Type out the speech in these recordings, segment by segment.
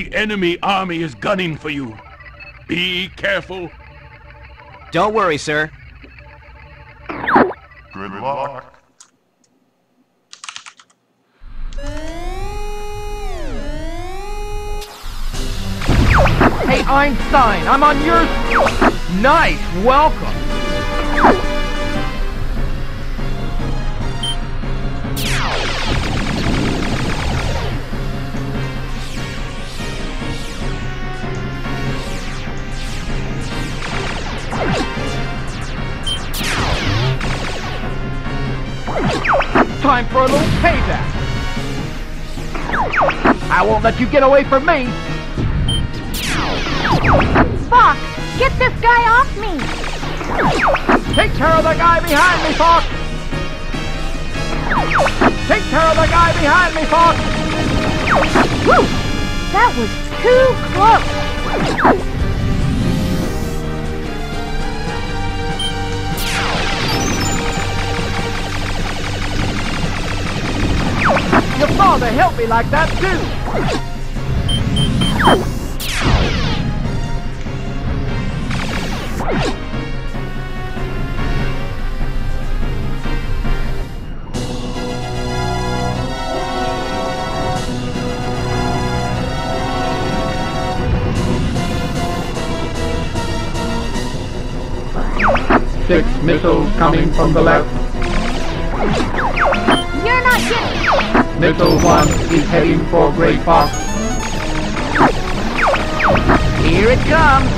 The enemy army is gunning for you. Be careful. Don't worry, sir. Good luck. Hey, Einstein, I'm on your... Nice, welcome. Time for a little payback. I won't let you get away from me. Fox, get this guy off me! Take care of the guy behind me, Fox! Take care of the guy behind me, Fox! Whew! That was too close! Your father helped me like that, too! Six missiles coming from the left. Getting... Missile 1 is heading for Great Fox. Here it comes!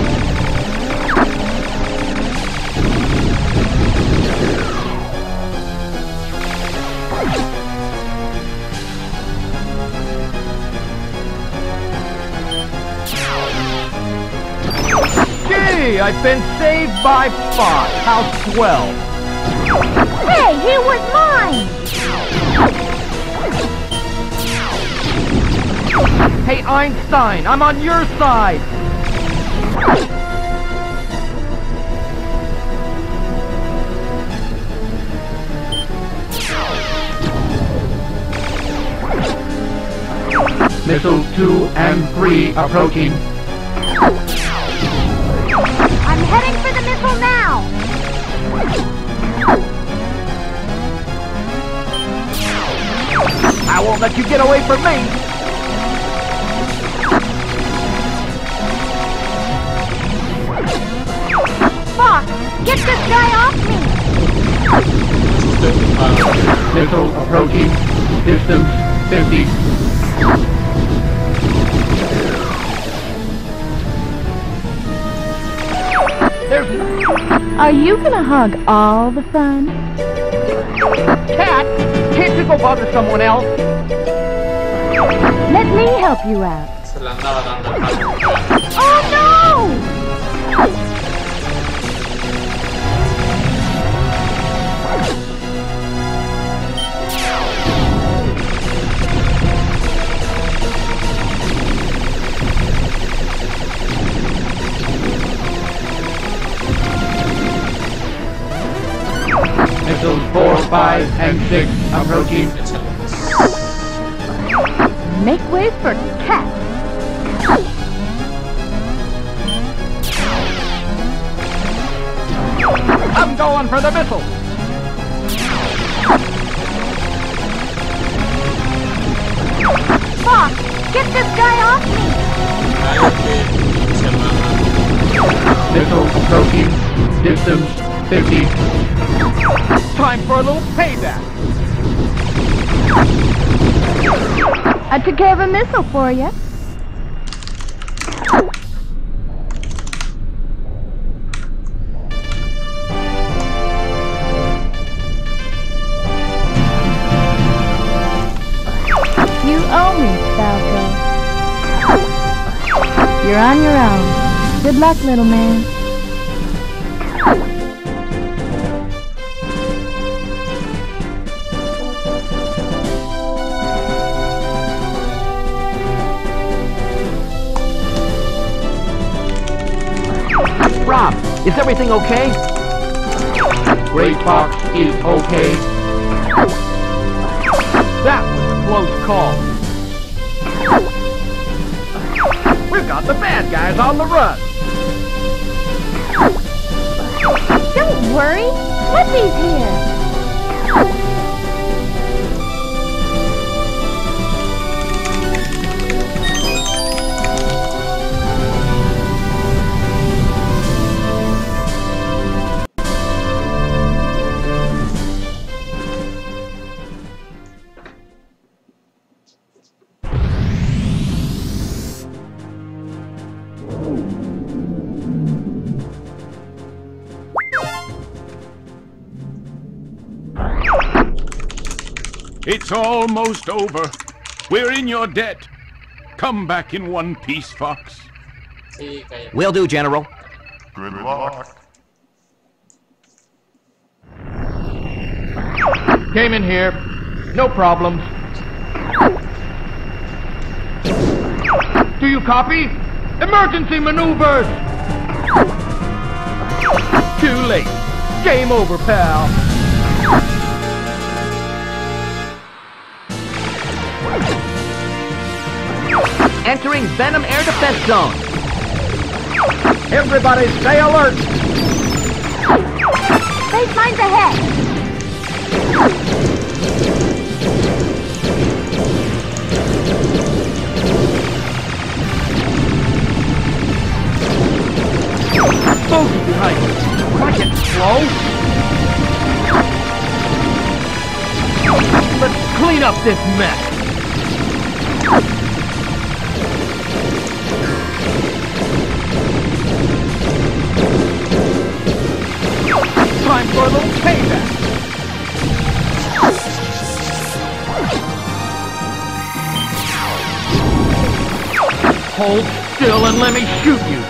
Gee, I've been saved by Fox. How swell! Hey, he was mine! Hey, Einstein, I'm on your side! Missiles 2 and 3 approaching. I'm heading for the missile now! I won't let you get away from me! Get this guy off me! Missile approaching. Distance 50. There's Are you gonna hug all the fun? Katt! Can't you go bother someone else? Let me help you out. Se la andaba dando el palo. Oh no! And 6 approaching. Make way for Katt. I'm going for the missile! Fox, get this guy off me! Cállate, pinche mamá. Missile approaching. Distance 50. Time for a little payback! I took care of a missile for you. You owe me, Falco. You're on your own. Good luck, little man. Rob, is everything okay? Great Fox is okay. That was a close call. We've got the bad guys on the run. Don't worry. Slippy's here. It's almost over. We're in your debt. Come back in one piece, Fox. Sí, kayak Will do, General. Good luck. Came in here. No problems. Do you copy? Emergency maneuvers! Too late. Game over, pal. Entering Venom Air Defense Zone. Everybody stay alert. Baseline's ahead. Bogey behind you. Am I getting slow? Let's clean up this mess. Time for a little payback. Hold still and let me shoot you.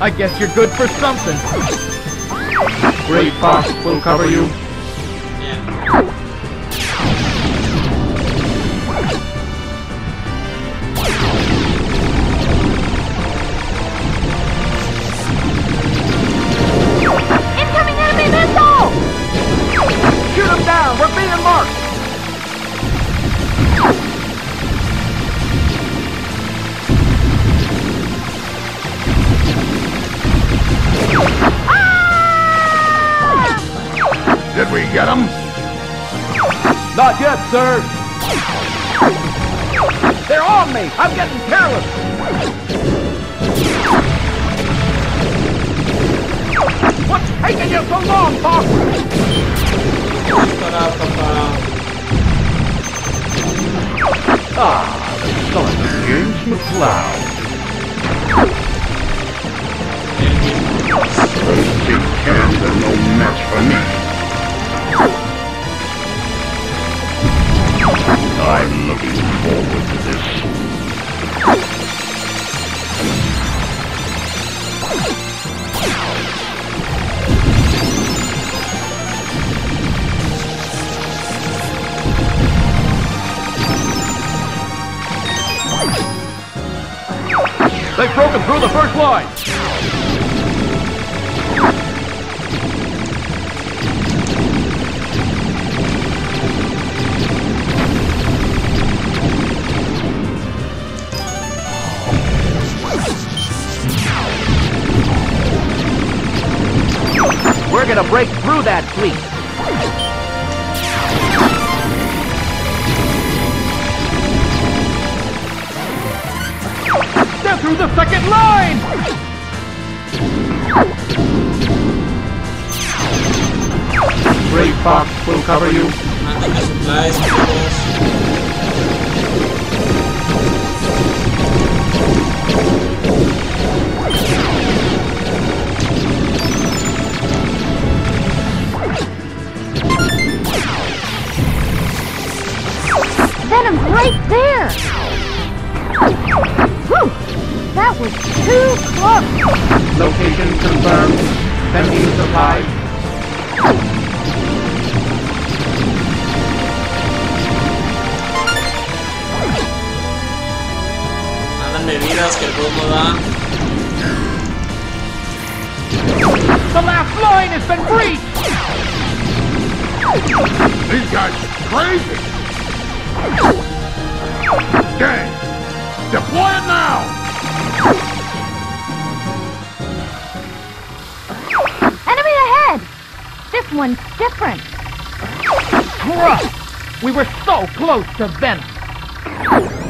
I guess you're good for something. Great Fox will cover you. Not yet, sir. They're on me! I'm getting careless! What's taking you so long, Fox? Ah, the son of James McCloud. Those big cans are no match for me. I'm looking forward to this. They've broken through the first line. Gonna break through that fleet. They're through the second line! Great Fox will cover you. Mantén las right there! Whew! That was too close! Location confirmed. Sending supplies. Mandan bebidas que el juego da. The last line has been breached! These guys are crazy. Gang! Deploy it now! Enemy ahead! This one's different. Crap! We were so close to Venom.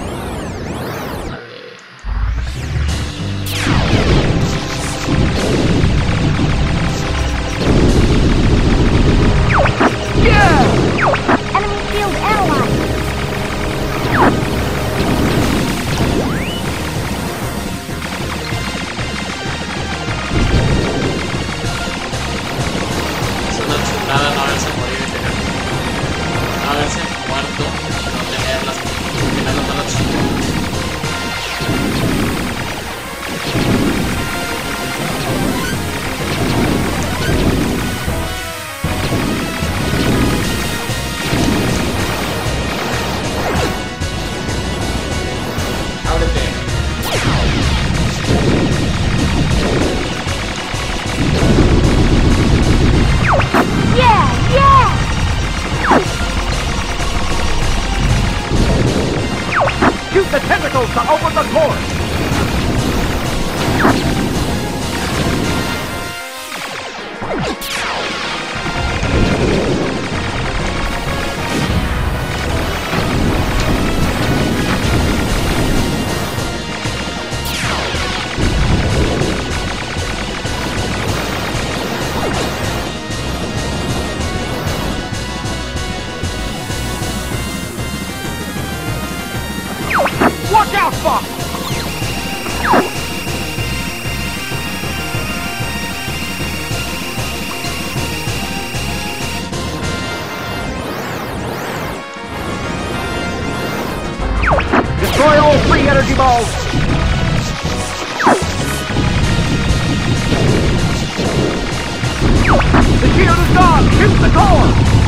The core! Fox! Destroy all three energy balls! The shield is gone! Shoot the core!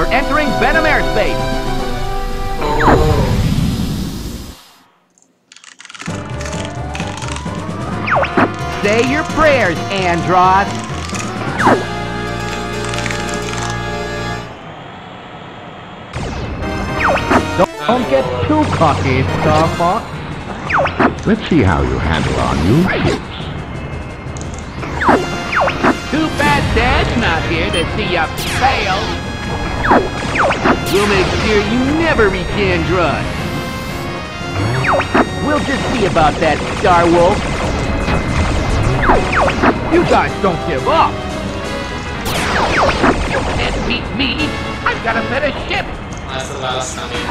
We're entering Venom airspace. Say your prayers, Andross. Don't, don't get too cocky, Star Fox. Let's see how you handle our new ships. Too bad Dad's not here to see you fail. We'll make sure you never reach Andross. We'll just see about that, Star Wolf. You guys don't give up! You Can't beat me. I've got a better ship. Estas balas también.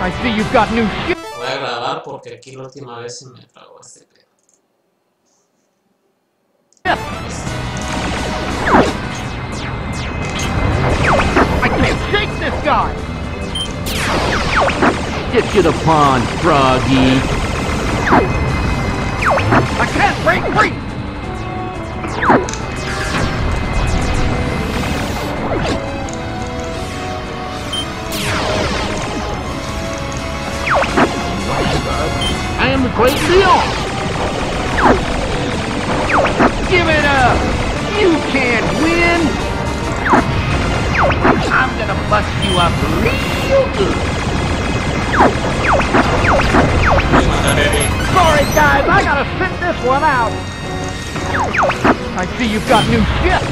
I see you've got new shit. Voy a grabar porque aquí la última vez se me este pedo. Shake this guy! Get to the pond, Froggy. I can't break free! I am the Great Leon. Give it up. You can't win. I'm gonna bust you up real good. Sorry, guys, I gotta sit this one out! I see you've got new shit!